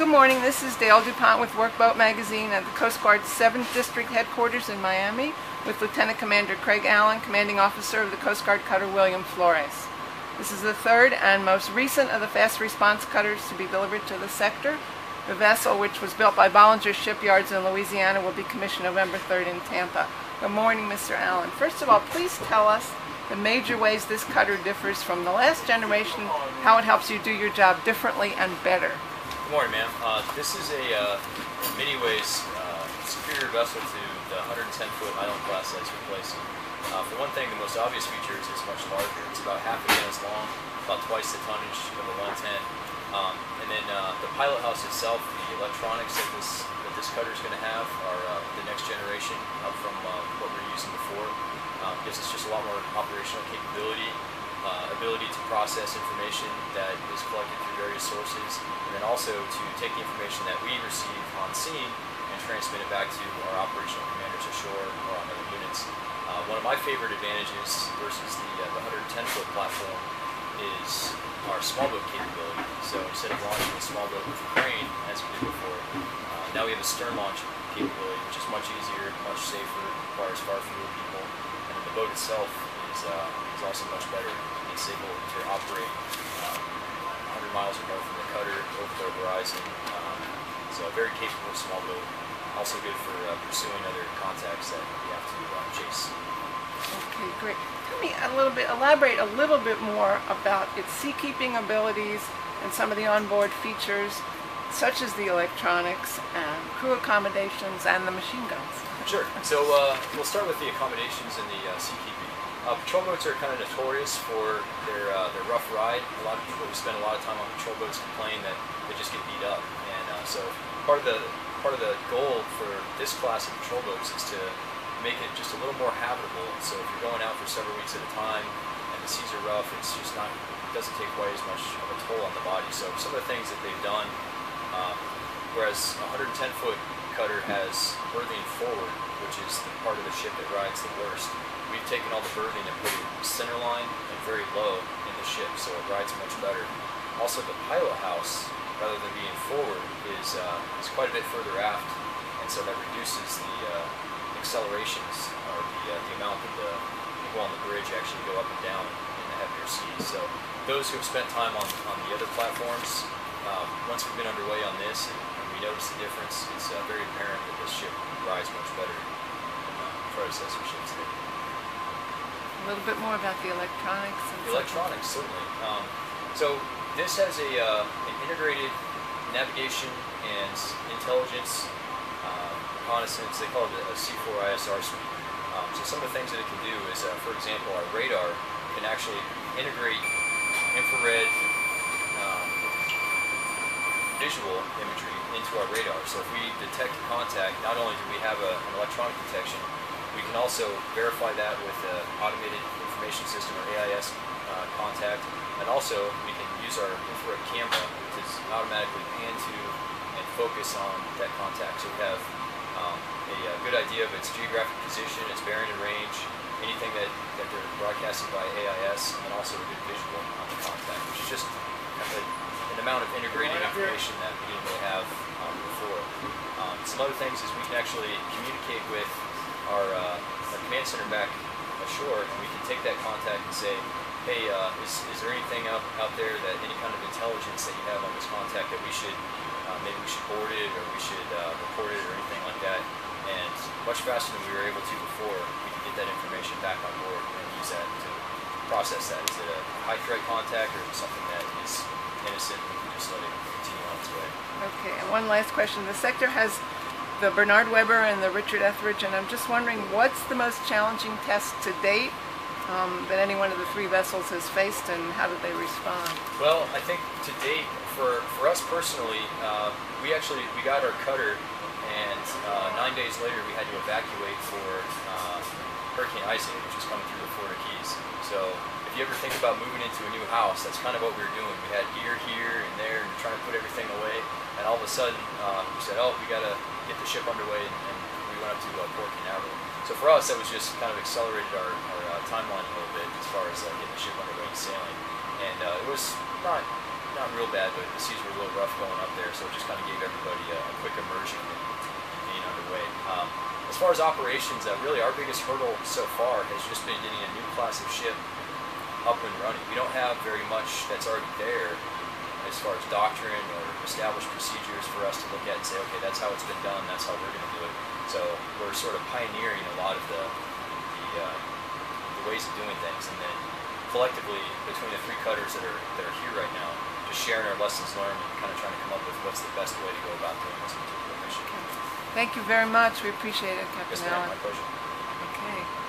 this is Dale DuPont with Workboat Magazine at the Coast Guard's 7th District Headquarters in Miami with Lieutenant Commander Craig Allen, Commanding Officer of the Coast Guard cutter William Flores. This is the third and most recent of the fast response cutters to be delivered to the sector. The vessel, which was built by Bollinger Shipyards in Louisiana, will be commissioned November 3rd in Tampa. Good morning, Mr. Allen. First of all, please tell us the major ways this cutter differs from the last generation, how it helps you do your job differently and better. Good morning, ma'am. Uh, this is a, uh, in many ways, uh, superior vessel to the 110-foot Island class that it's replacing. Uh, for one thing, the most obvious feature is it's much larger. It's about half again as long, about twice the tonnage of the 110. Um, and then uh, the pilot house itself, the electronics that this that this cutter is going to have are uh, the next generation up from what we were using before. Um, gives us just a lot more operational capability uh, ability to process information that is collected through various sources, and then also to take the information that we receive on scene and transmit it back to our operational commanders ashore or on other units. Uh, one of my favorite advantages versus the, uh, the 110-foot platform is our small boat capability. So instead of launching a small boat with a crane, as we did before, uh, now we have a stern launch capability, which is much easier, much safer, requires far fewer people, and the boat itself is, uh, is also much better. Able to operate um, 100 miles or more from the cutter over the horizon. Um, so a very capable small boat. Also good for uh, pursuing other contacts that you have to uh, chase. Okay, great. Tell me a little bit, elaborate a little bit more about its seakeeping abilities and some of the onboard features, such as the electronics and crew accommodations and the machine guns. Sure. So uh, we'll start with the accommodations and the uh, seakeeping. Uh, patrol boats are kind of notorious for their uh, their rough ride. A lot of people who spend a lot of time on patrol boats complain that they just get beat up, and uh, so part of the part of the goal for this class of patrol boats is to make it just a little more habitable. So if you're going out for several weeks at a time and the seas are rough, it's just not it doesn't take quite as much of a toll on the body. So some of the things that they've done, um, whereas a 110 foot cutter has berthing forward, which is the part of the ship that rides the worst we've taken all the berthing and put it center line and very low in the ship, so it rides much better. Also, the pilot house, rather than being forward, is uh, is quite a bit further aft, and so that reduces the uh, accelerations or the uh, the amount that the people on the bridge actually go up and down in the heavier seas. So those who have spent time on, on the other platforms, um, once we've been underway on this and, and we notice the difference, it's uh, very apparent that this ship rides much better than the predecessor ships did. A little bit more about the electronics. the electronics, certainly. Um, so this has a uh, an integrated navigation and intelligence uh, reconnaissance. They call it a C4 ISR suite. Um, so some of the things that it can do is, uh, for example, our radar can actually integrate infrared um, visual imagery into our radar. So if we detect contact, not only do we have a, an electronic detection, we can also verify that with an automated information system or AIS uh, contact, and also we can use our infrared camera to automatically pan to and focus on that contact. So we have um, a, a, good idea of its geographic position, its bearing and range, anything that, that they're broadcasting by AIS, and also a good visual on the contact, which is just a, an amount of integrated information that we didn't really have um, before. Um, some other things is we can actually communicate with our, uh, our command center back ashore, and we can take that contact and say, hey, uh, is, is there anything out, out there that any kind of intelligence that you have on this contact that we should, uh, maybe we should board it or we should uh, report it or anything like that. And much faster than we were able to before, we can get that information back on board and use that to process that. Is it a high threat contact or something that is innocent and we can just let it continue on its way? Okay, and one last question. The sector has the Bernard Webber and the Richard Etheridge, and I'm just wondering what's the most challenging test to date um, that any one of the three vessels has faced, and how did they respond? Well, I think to date, for for us personally, uh, we actually we got our cutter, and uh, nine days later we had to evacuate for uh, Hurricane Isaac, which is coming through the Florida Keys. So if you ever think about moving into a new house, that's kind of what we were doing. We had gear here and there, and trying to put everything away, and all of a sudden uh, we said, "Oh, we gotta get the ship underway, and, and we went up to uh, Port Canaveral. So for us, that was just kind of accelerated our, our uh, timeline a little bit as far as uh, getting the ship underway and sailing. And uh, it was not not real bad, but the seas were a little rough going up there, so it just kind of gave everybody a, a quick immersion in being underway. Um, as far as operations, uh, really our biggest hurdle so far has just been getting a new class of ship up and running. We don't have very much that's already there as far as doctrine or established procedures for us to look at and say, okay, that's how it's been done, that's how we're going to do it. So we're sort of pioneering a lot of the the, uh, the ways of doing things, and then collectively between the three cutters that are that are here right now, just sharing our lessons learned and kind of trying to come up with what's the best way to go about doing this particular mission. Thank you very much. We appreciate it, Captain ma'am. Allen. My pleasure. Okay.